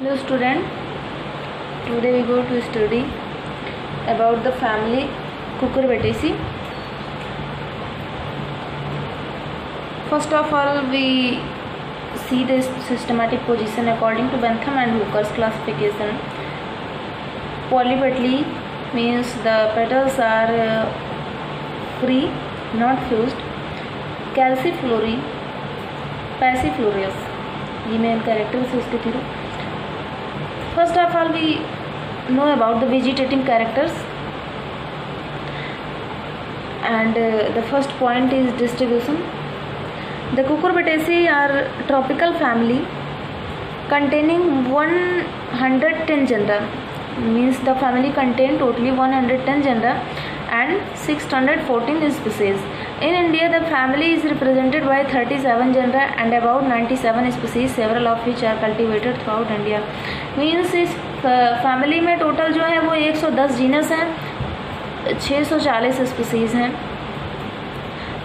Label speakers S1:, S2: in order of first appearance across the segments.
S1: Hello student today we go to study about the family cucurbitaceae first of all we see the systematic position according to Bentham and Hooker's classification polypetaly means the petals are free not fuse calyciflorae passiflorales ये main characters उसके through first of all we know about the vegetating characters. And uh, the first point is distribution. The cucurbitaceae are tropical family containing 110 genera. Means the family contain totally 110 genera and 614 species. In india the family is represented by 37 genera and about 97 species several of which are cultivated throughout india means इस family में total जो है वो 110 genus हैं 640 species हैं।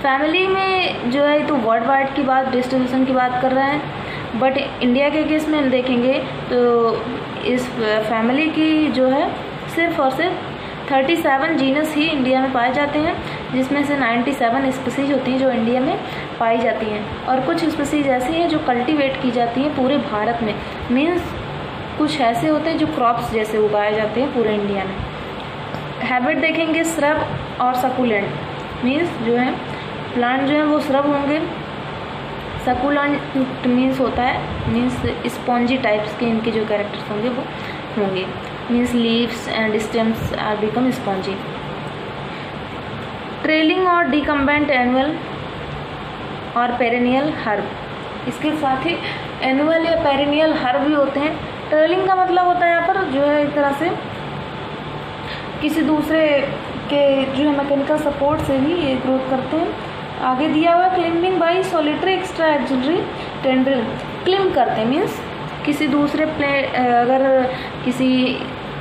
S1: Family में जो है तो वर्ल्ड वाइड की बात डिस्ट्रीब्यूशन की बात कर रहे हैं। बट इंडिया के केस में देखेंगे तो इस फैमिली की जो है, सिर्फ़ और सिर्फ़ 37 जीनस ही इंडिया में पाए जाते हैं, जिसमें से 97 स्पीसीज होती हैं जो इंडिया में पाई जाती हैं। और कुछ स्पीसीज ऐसी हैं जो कल्टीवेट की जाती हैं पूरे भारत में। मीन्स कुछ ऐसे होते हैं जो क्रॉप्स जैसे उगाए जाते हैं पूरे इंडिया में। हैबिट देखेंगे श्रब और सकुलेंट मीन्स जो है प्लांट जो है वो श्रब होंगे। सकुलेंट मीन्स होता है मीन्स स्पॉन्जी टाइप्स के इनके जो कैरेक्टर्स होंगे वो होंगे। Means leaves and stems are become spongy trailing और डिकम्बेंट एनुअल और पेरेनियल हर्ब इसके साथ ही एनुअल या पेरेनियल हर्ब भी होते हैं। ट्रेलिंग का मतलब होता है यहाँ पर जो है एक तरह से किसी दूसरे के जो है मैकेनिकल सपोर्ट से भी ये ग्रोथ करते हैं। आगे दिया हुआ climbing by solitary extra axillary tendril climb करते हैं मीन्स किसी दूसरे प्ले अगर किसी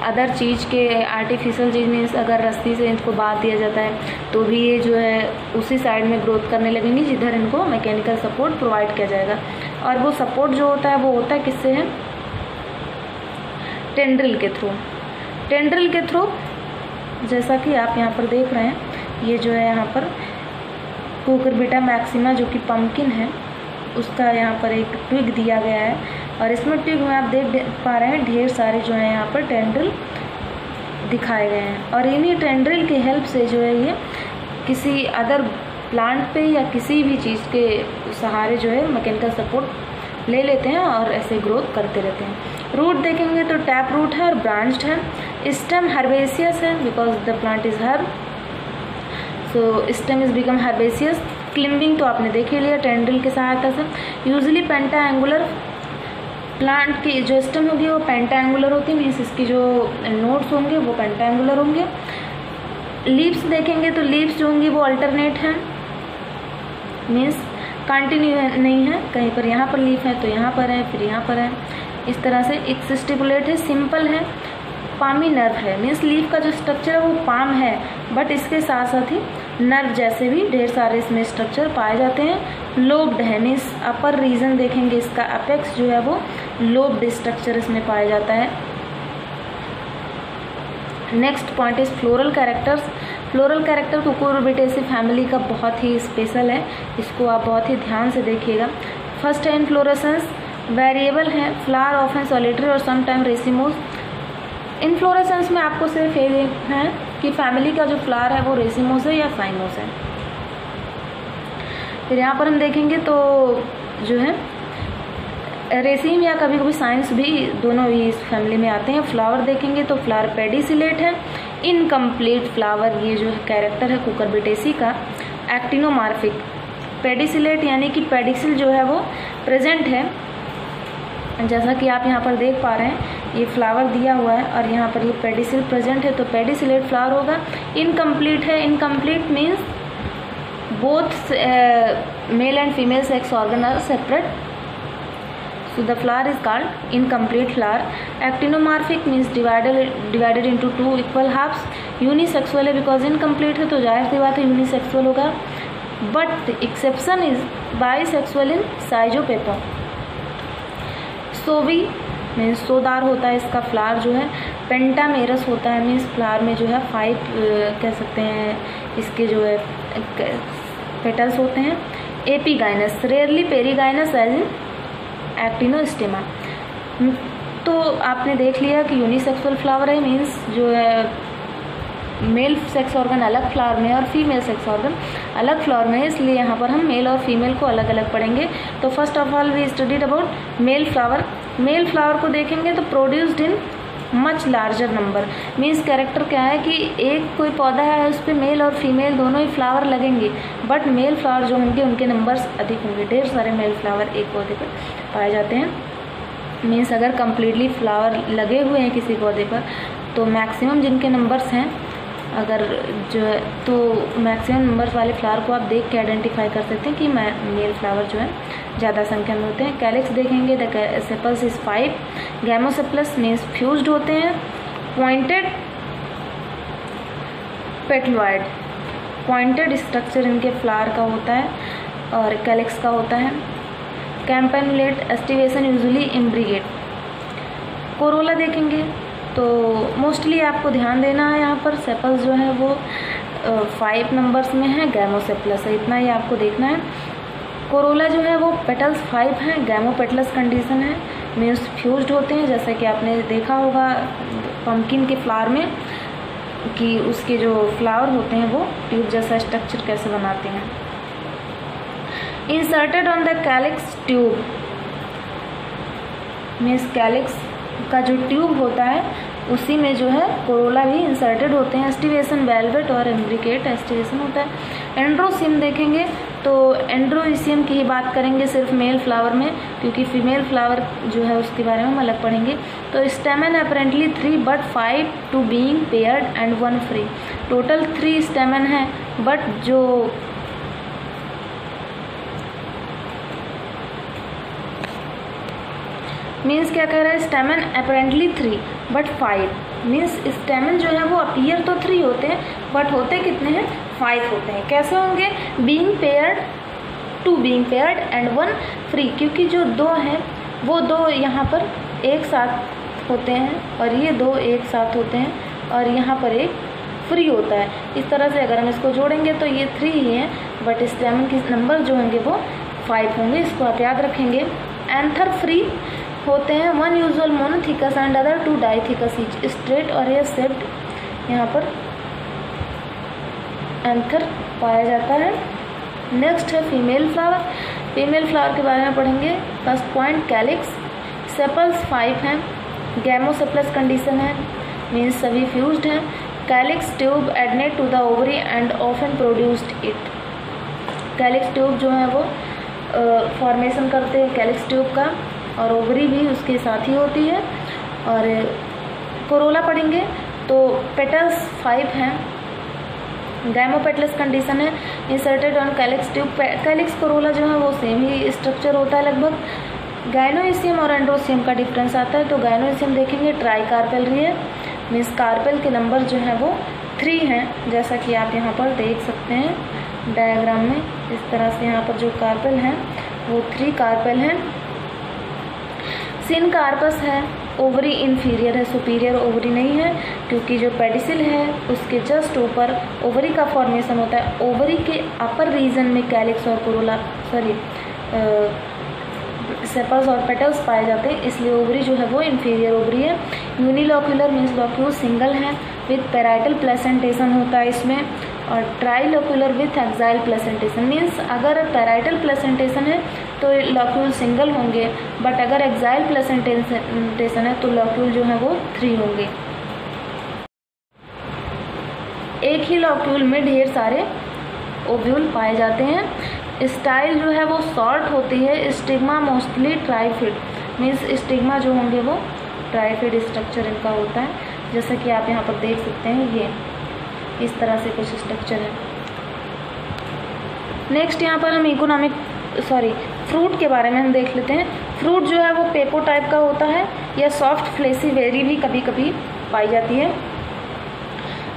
S1: अदर चीज़ के आर्टिफिशियल चीज़ मीन्स अगर रस्सी से इनको बाँध दिया जाता है तो भी ये जो है उसी साइड में ग्रोथ करने लगेंगी जिधर इनको मैकेनिकल सपोर्ट प्रोवाइड किया जाएगा। और वो सपोर्ट जो होता है, वो होता है किससे है? टेंड्रिल के थ्रू। टेंड्रिल के थ्रू, जैसा कि आप यहाँ पर देख रहे हैं, ये जो है यहाँ पर कुकरबिटा मैक्सिमा जो कि पम्पकिन है, उसका यहाँ पर एक ट्विग दिया गया है। और इसमें ट्विग में आप देख पा रहे हैं, ढेर सारे जो है यहाँ पर टेंड्रिल दिखाए गए हैं। और इन्हीं टेंड्रिल की हेल्प से जो है ये किसी अदर प्लांट पे या किसी भी चीज़ के सहारे जो है मैकेनिकल सपोर्ट ले लेते हैं और ऐसे ग्रोथ करते रहते हैं। रूट देखेंगे तो टैप रूट है और ब्रांच्ड है। स्टेम हर्बेसियस है because the plant is herb so stem is become herbaceous climbing तो आपने देख ही लिया टेंड्रिल की सहायता से। यूजली पेंटा एंगुलर प्लांट की जो स्टेम होगी वो पेंटा एंगुलर होती है मीन्स इसकी जो नोट्स होंगे वो पेंटा एंगुलर होंगे। लीव्स देखेंगे तो लीव्स जो होंगी वो अल्टरनेट हैं। मीन्स कंटिन्यू नहीं है, कहीं पर यहाँ पर लीफ है तो यहाँ पर है, फिर यहाँ पर है। इस तरह से एक स्टिपुलेट है सिंपल है पामी नर्व है। मीन्स लीफ का जो स्ट्रक्चर है, वो पाम है। बट इसके साथ साथ ही नर्व जैसे भी ढेर सारे इसमें स्ट्रक्चर पाए जाते हैं। लोब्ड है मीन्स अपर रीजन देखेंगे, इसका अपेक्स जो है, वो लोब्ड स्ट्रक्चर इसमें पाया जाता है। Next point is floral characters floral character cucurbitaceae family का बहुत ही स्पेशल है। इसको आप बहुत ही ध्यान से देखिएगा। फ़र्स्ट है इनफ्लोरेसेंस वेरिएबल है फ्लावर ऑफ़ एन सॉलिटरी और समटाइम रेसिमोस इनफ्लोरेसेंस में आपको सिर्फ़ ये देखना है कि फैमिली का जो फ्लावर है वो रेसिमोस है या साइमोस है। फिर यहाँ पर हम देखेंगे तो जो है रेसिम या कभी कभी साइंस भी दोनों ही इस फैमिली में आते हैं। फ्लावर देखेंगे तो फ्लावर पेडिसिलेट है। इनकम्प्लीट फ्लावर ये जो कैरेक्टर है कुकरबिटेसी का एक्टिनोमार्फिक पेडिसिलेट यानी कि पेडिसिल जो है वो प्रेजेंट है। जैसा कि आप यहाँ पर देख पा रहे हैं, ये फ्लावर दिया हुआ है और यहाँ पर ये पेडिसिल प्रेजेंट है तो पेडिसिलेट फ्लावर होगा। इनकम्प्लीट है incomplete means both male and female sex organ are separate so the flower is called incomplete flower actinomorphic means divided divided into two equal halves unisexual है because incomplete है तो ज़ाहिर सी बात है unisexual होगा but the exception is bisexual in Saizopepa सोवी means सोदार होता है इसका फ्लावर जो है पेंटामेरस होता है मीन्स फ्लावर में जो है फाइव कह सकते हैं इसके जो है पेटल्स होते हैं epigynous rarely perigynous as in Actinostemma तो आपने देख लिया कि यूनिसेक्सुअल फ्लावर है मीन्स जो है मेल सेक्स ऑर्गन अलग फ्लावर में और फीमेल सेक्स ऑर्गन अलग फ्लावर में है, इसलिए यहाँ पर हम मेल और फीमेल को अलग अलग पढ़ेंगे। तो first of all we studied about male flower male flower को देखेंगे तो produced in much larger number means character क्या है कि एक कोई पौधा है, उस पर मेल और फीमेल दोनों ही फ्लावर लगेंगे बट मेल फ्लावर जो होंगे, उनके नंबर्स अधिक होंगे। ढेर सारे मेल फ्लावर एक पौधे पर पाए जाते हैं। मीन्स अगर कम्प्लीटली फ्लावर लगे हुए हैं किसी पौधे पर तो मैक्सिमम जिनके नंबर्स हैं, अगर जो है तो मैक्सिमम नंबर्स वाले फ्लावर को आप देख के आइडेंटिफाई कर सकते हैं कि मेल फ्लावर जो है ज़्यादा संख्या में होते हैं। कैलिक्स देखेंगे the sepals is five gamosepalous means fused होते हैं। पॉइंटेड पेटलॉइड पॉइंटेड स्ट्रक्चर इनके फ्लावर का होता है और कैलिक्स का होता है। Campanulate aestivation usually imbricate corolla देखेंगे तो मोस्टली आपको ध्यान देना है यहाँ पर सेपल्स जो है वो फाइव नंबर्स में है गैमोसेप्लस है, इतना ही आपको देखना है। कोरोला जो है वो पेटल्स फाइव हैं गैमोपेटलस कंडीशन है। मीन्स फ्यूज होते हैं, जैसा कि आपने देखा होगा पम्पकिन के फ्लावर में, कि उसके जो फ्लावर होते हैं वो ट्यूब जैसा स्ट्रक्चर कैसे बनाते हैं। Inserted on the calyx tube means calyx का जो ट्यूब होता है, उसी में जो है कोरोला भी इंसर्टेड होते हैं। एस्टिवेशन वेलवेट और एम्ब्रिकेट एस्टिवेशन होता है। एंड्रोसिम देखेंगे तो एंड्रोइसियम की ही बात करेंगे सिर्फ़ मेल फ्लावर में, क्योंकि फीमेल फ्लावर जो है उसके बारे में हम अलग पढ़ेंगे। तो stamen apparently three but five two being paired and one free total three stamen है बट जो मीन्स क्या कह रहा है? Stamen apparently three but five means stamen जो है वो अपीयर तो थ्री होते हैं बट होते कितने हैं? फाइव होते हैं। कैसे होंगे? Being paired two being paired and one free क्योंकि जो दो हैं, वो दो यहाँ पर एक साथ होते हैं और ये दो एक साथ होते हैं और यहाँ पर एक फ्री होता है। इस तरह से अगर हम इसको जोड़ेंगे तो ये थ्री ही हैं बट इस स्टेमन के नंबर जो होंगे वो फाइव होंगे। इसको आप याद रखेंगे। एंथर फ्री होते हैं one usual monothecous and other two dithecous each straight और ये सेप्ट यहाँ पर एंथर पाया जाता है। नेक्स्ट है फीमेल फ्लावर फीमेल फ्लावर के बारे में पढ़ेंगे। First point calyx sepals five हैं। गैमोसेपलस कंडीशन है। मीन्स सभी फ्यूज्ड हैं। Calyx tube adnate to the ovary and often produced it calyx tube जो है वो फॉर्मेशन करते हैं कैलिक्स ट्यूब का। और ओवरी भी उसके साथ ही होती है। और कोरोला पढ़ेंगे। तो पेटल्स फाइव हैं। गैमोपेटलस कंडीशन है inserted on calyx tube calyx corolla जो है, वो सेम ही स्ट्रक्चर होता है लगभग। गाइनोइसियम और एंड्रोसियम का डिफरेंस आता है तो गाइनोइसियम देखेंगे ट्राई कार्पेलरी है। मीन्स कार्पेल के नंबर जो है, वो थ्री हैं, जैसा कि आप यहाँ पर देख सकते हैं। डायग्राम में इस तरह से यहाँ पर जो कार्पेल हैं, वो थ्री कार्पेल हैं। सिन कार्पस है ओवरी इन्फीरियर है सुपीरियर ओवरी नहीं है, क्योंकि जो पेडिसिल है, उसके जस्ट ऊपर ओवरी का फॉर्मेशन होता है। ओवरी के अपर रीजन में कैलिक्स और कोरोला सॉरी सेपल्स और पेटल्स पाए जाते हैं, इसलिए ओवरी जो है वो इन्फीरियर ओवरी है। यूनिलोक्यूलर मीन्स लॉक्यूल सिंगल है विथ पेराइटल प्लेसेंटेशन होता है इसमें, और trilocular with axile placentation means अगर पेराइटल प्लेसेंटेशन है तो लॉक्यूल सिंगल होंगे बट अगर एक्साइल प्लेसेंटेशन है तो लॉक्यूल जो है वो थ्री होंगे। एक ही लॉक्यूल में ढेर सारे ओव्यूल पाए जाते हैं। स्टाइल जो है वो शॉर्ट होती है stigma mostly trifid means stigma जो होंगे वो ट्राइफिड स्ट्रक्चर इनका होता है। जैसा कि आप यहाँ पर देख सकते हैं, ये इस तरह से कुछ स्ट्रक्चर है। नेक्स्ट यहाँ पर हम इकोनॉमिक सॉरी फ्रूट के बारे में हम देख लेते हैं। फ्रूट जो है, वो पेपो टाइप का होता है या सॉफ्ट, फ्लेसी, वेरी भी कभी कभी पाई जाती है।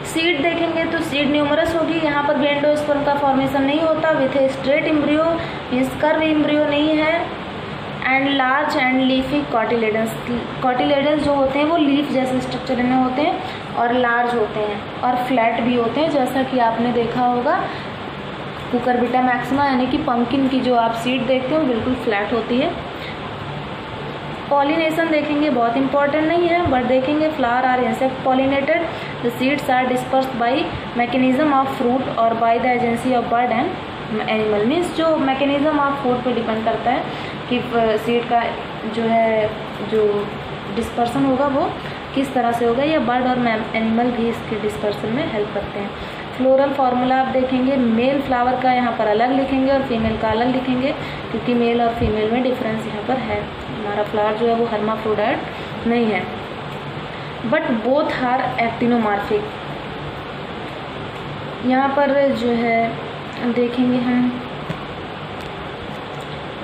S1: सीड देखेंगे तो सीड न्यूमरस होगी। यहाँ पर भी एंडोस्पर्म का फॉर्मेशन नहीं होता। With a straight embryo means curve embryo नहीं है। And large and leafy cotyledons cotyledons जो होते हैं, वो लीफ जैसे स्ट्रक्चर में होते हैं और लार्ज होते हैं और फ्लैट भी होते हैं, जैसा कि आपने देखा होगा। कुकर बिटा मैक्सिमा, यानी कि पम्पकिन की जो आप सीड देखते हो, बिल्कुल फ्लैट होती है। पॉलिनेशन देखेंगे, बहुत इंपॉर्टेंट नहीं है बट देखेंगे flower are insect pollinated the seeds are disperse by mechanism of fruit और by the agency of bird and animal means जो मैकेनिज्म ऑफ़ फ़ूड पे डिपेंड करता है कि सीड का जो है, जो डिस्पर्सन होगा वो किस तरह से होगा, या बर्ड और एनिमल भी इसके डिस्पर्सन में हेल्प करते हैं। फ्लोरल फार्मूला आप देखेंगे मेल फ्लावर का यहाँ पर अलग लिखेंगे और फीमेल का अलग लिखेंगे, क्योंकि मेल और फीमेल में डिफरेंस यहाँ पर है। हमारा फ्लावर जो है वो हर्माफ्रोडाइट नहीं है। बट बोथ आर एक्टिनोमार्फिक यहाँ पर जो है, देखेंगे हम।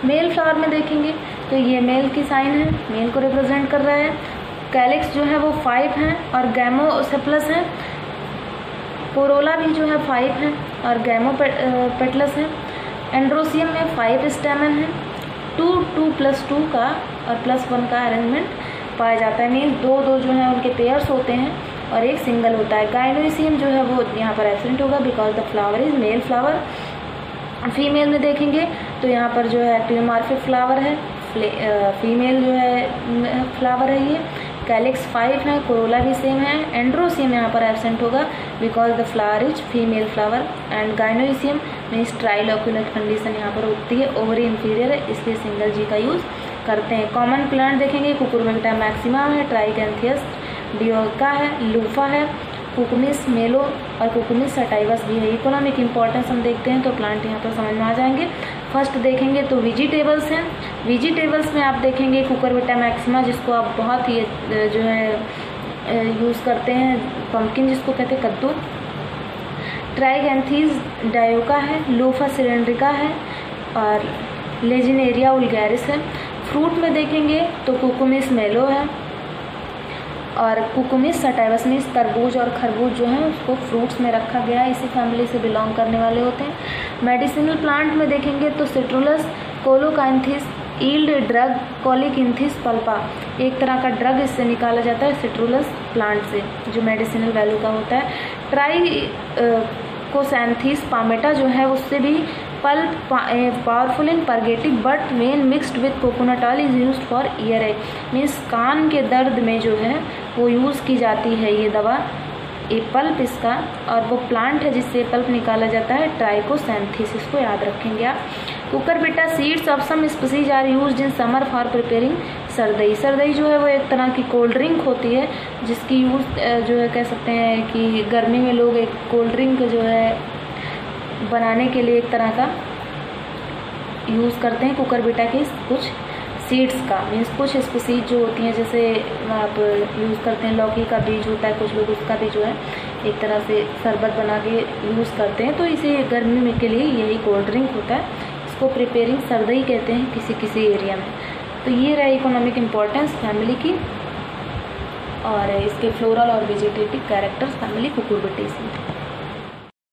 S1: मेल फ्लावर में देखेंगे तो ये मेल की साइन है मेल को रिप्रेजेंट कर रहा है। कैलिक्स जो है वो फाइव है और गैमो सेप्लस है। कोरोला भी जो है फाइव है और गैमो पेटलस है। एंड्रोसियम में फाइव स्टेमन है। टू टू प्लस टू का और प्लस वन का अरेंजमेंट पाया जाता है। मीन दो दो जो है उनके पेयर्स होते हैं और एक सिंगल होता है। गाइनोसियम जो है वो यहाँ पर एबसेंट होगा because the flower is male flower female में देखेंगे तो यहाँ पर जो है एक्टिवमार्फिक फ्लावर है। फीमेल जो है फ्लावर है ये। कैलिक्स फाइव है कोरोला भी सेम है। एंड्रोसियम यहाँ पर एबसेंट होगा। Because the flower is female flower and gynoecium means trilocular condition यहाँ पर होती है ओवरी इंफीरियर है इसलिए सिंगल जी का यूज़ करते हैं। कॉमन प्लांट देखेंगे कुकुरमेटा मैक्सिमा है ट्राइगेंथियस डिओका है लूफा है कुकुमिस मेलो और कुकुमिस सटाइवस भी है। इकोनॉमिक इंपॉर्टेंस हम देखते हैं तो प्लांट यहाँ पर समझ में आ जाएँगे। फ़र्स्ट देखेंगे तो वेजिटेबल्स हैं। वेजिटेबल्स में आप देखेंगे कुकरविटा मैक्सिमा जिसको आप बहुत ही जो है यूज़ करते हैं पम्पकिन जिसको कहते हैं कद्दू। ट्राइगेंथीज डायोका है लोफा सिलेंड्रिका है, और लेजिनेरिया उलगैरिस है। फ्रूट में देखेंगे तो कुकुमिस मेलो है, और कुकुमिस सटाइवस मीन्स तरबूज और खरबूज जो है, उसको फ्रूट्स में रखा गया है, इसी फैमिली से बिलोंग करने वाले होते हैं। मेडिसिनल प्लांट में देखेंगे तो Citrullus colocynthis yield drug colocynthis pulpa. एक तरह का ड्रग इससे निकाला जाता है सिट्रुलस प्लांट से, जो मेडिसिनल वैल्यू का होता है। ट्राई कोसैंथिस पामेटा जो है, उससे भी pulp powerful in purgative, but when mixed with coconut oil is used for earache means कान के दर्द में जो है, वो यूज़ की जाती है ये दवा। ये पल्प इसका, और वो प्लांट है जिससे पल्प निकाला जाता है ट्राइकोसेंथिस इसको याद रखेंगे आप। Cucurbita seeds of some species are use in summer for preparing sardai sardai जो है वो एक तरह की कोल्ड ड्रिंक होती है, जिसकी यूज़ जो है कह सकते हैं कि गर्मी में लोग एक कोल्ड ड्रिंक जो है बनाने के लिए एक तरह का यूज़ करते हैं कुकर बेटा के कुछ सीड्स का। मीन्स कुछ स्पीसीज जो होती हैं, जैसे आप यूज़ करते हैं, लौकी का बीज होता है, कुछ लोग उसका भी जो है एक तरह से शरबत बना के यूज़ करते हैं तो इसे गर्मी में के लिए यही कोल्ड ड्रिंक होता है। इसको प्रिपेयरिंग सरदई कहते हैं किसी किसी एरिया में। तो ये रहा इकोनॉमिक इम्पोर्टेंस फैमिली की और इसके फ्लोरल और वेजिटेटिव कैरेक्टर्स फैमिली कुकुरबिटीज़ में